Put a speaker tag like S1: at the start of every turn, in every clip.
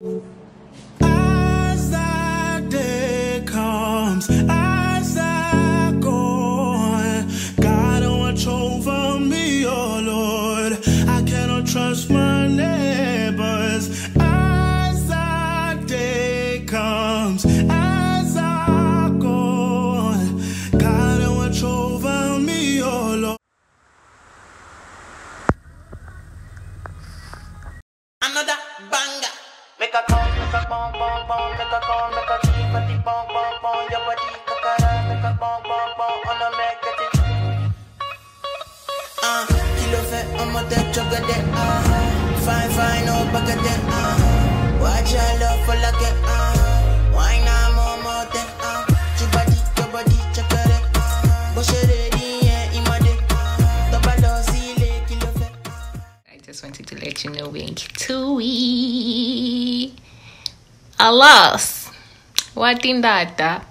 S1: As that day comes, as I go, on, God, watch over me, oh Lord. I cannot trust my neighbors. As that day comes, I
S2: just wanted to let you know we're in Kitui. Alas, what in that?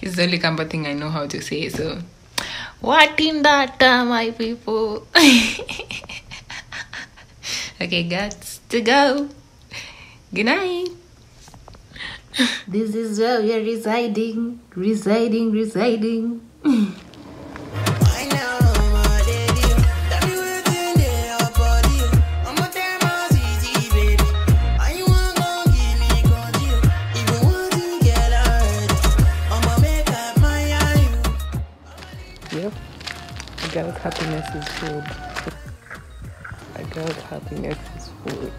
S2: it's the only Kamba thing I know how to say. So, what in that, my people? okay, guts to go. Good night. This is where we are residing, residing, residing.
S3: is. A girl's happiness is food.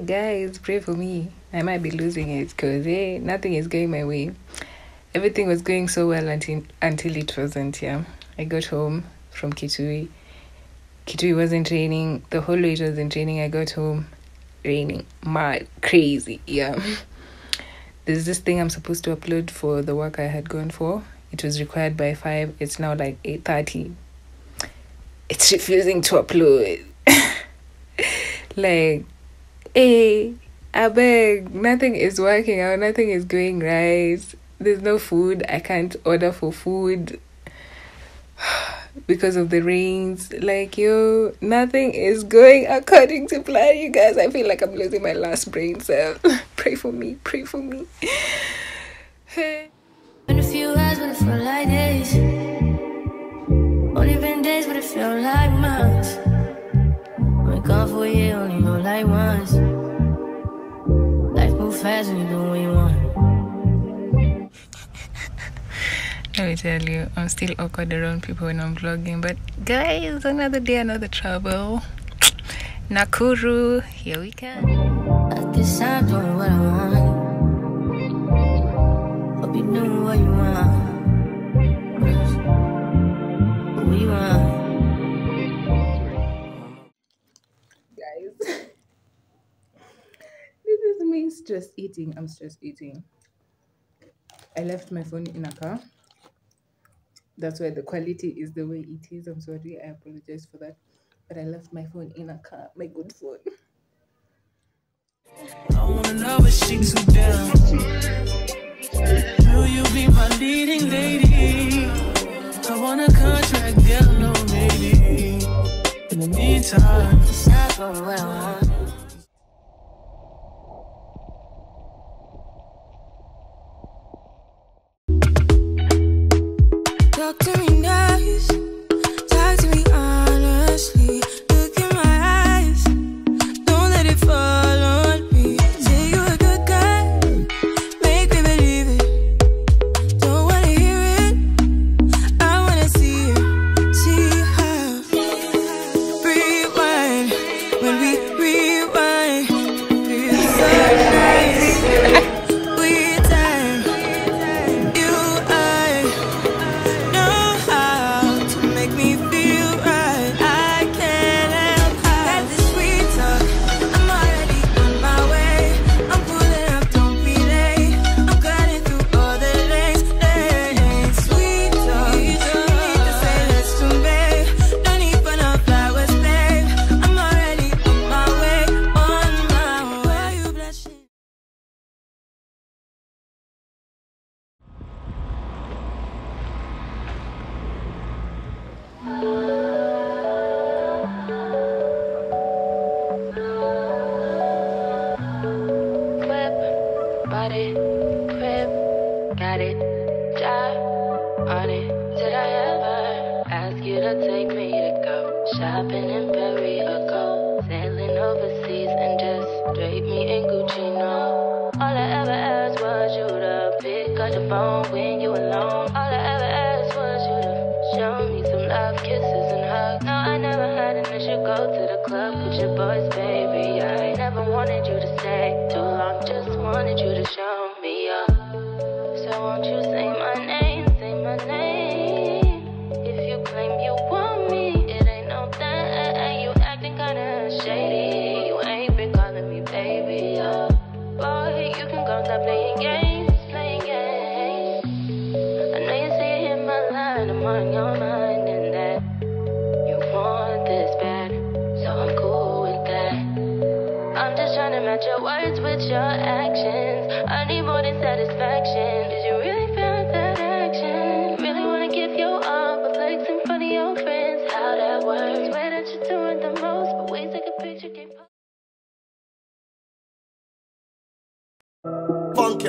S2: Guys, pray for me. I might be losing it because hey, nothing is going my way. Everything was going so well until until it wasn't. Yeah, I got home from Kitui. Kitui wasn't raining. The whole way it wasn't raining. I got home, raining, mad, crazy. Yeah. There's this thing I'm supposed to upload for the work I had gone for. It was required by five. It's now like eight thirty. It's refusing to upload. like Hey, I beg, nothing is working out, nothing is going right. There's no food. I can't order for food because of the rains. Like, yo, nothing is going according to plan, you guys. I feel like I'm losing my last brain cell. pray for me, pray for me.
S4: Been a few hours, but it felt like days. Only been days, but it felt like months. Gone for a year, only know like once. Life move fast when you do what you want.
S2: Let me tell you, I'm still awkward around people when I'm vlogging, but guys, another day, another trouble. Nakuru, here we come.
S4: At this time, doing what I want. Hope you doing what you want.
S2: Stress eating. I'm stress eating. I left my phone in a car. That's why the quality is the way it is. I'm sorry. I apologize for that. But I left my phone in a car. My good phone.
S1: I wanna know if she's down. Will you be my leading lady? I want contract, maybe. In the meantime,
S4: It's not going what Bought it, crib, got it, job on it. Did I ever ask you to take
S5: me to go shopping in Perry or go sailing overseas and just drape me in Gucci? No, all I ever asked was you to pick up the phone when you alone. All I ever asked was you to show me some love, kisses, and hugs. No, I never had an issue. Go to the club with your boys, baby. I never wanted you to stay wanted you to show me up. So won't you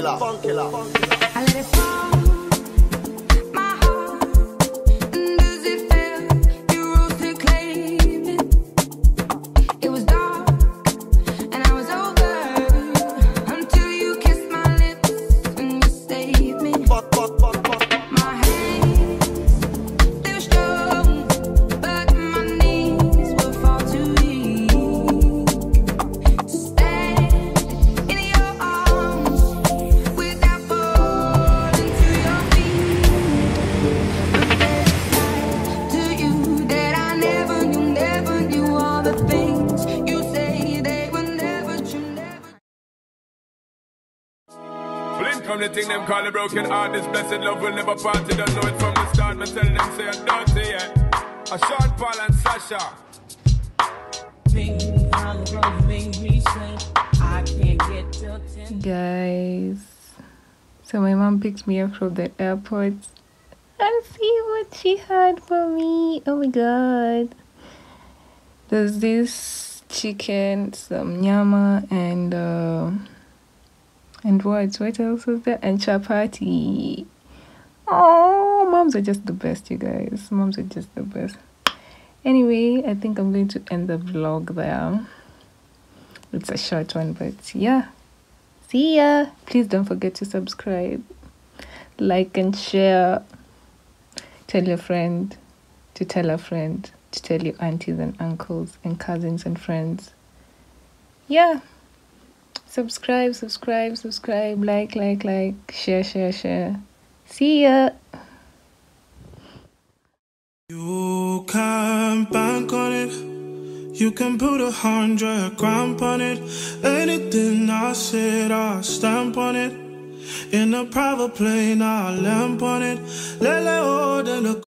S6: Fun killer, fun killer.
S7: From the thing them call a broken heart. This blessed love will never part. You don't know it from the start. Me tell them say I don't say it. A Sean Paul and Sasha.
S2: Guys, so my mom picked me up from the airport and see what she had for me. Oh my god. There's this chicken, some nyama, and uh, and what? What else was there? And chapati. Oh, moms are just the best, you guys. Moms are just the best. Anyway, I think I'm going to end the vlog there. It's a short one, but yeah. See ya. Please don't forget to subscribe, like, and share. Tell your friend to tell a friend to tell your aunties and uncles and cousins and friends. Yeah. Subscribe, subscribe, subscribe, like, like, like, share, share, share. See ya.
S8: You can bank on it. You can put a hundred grand on it. Anything I said, I stamp on it. In a private plane, I lamp on it. Oh,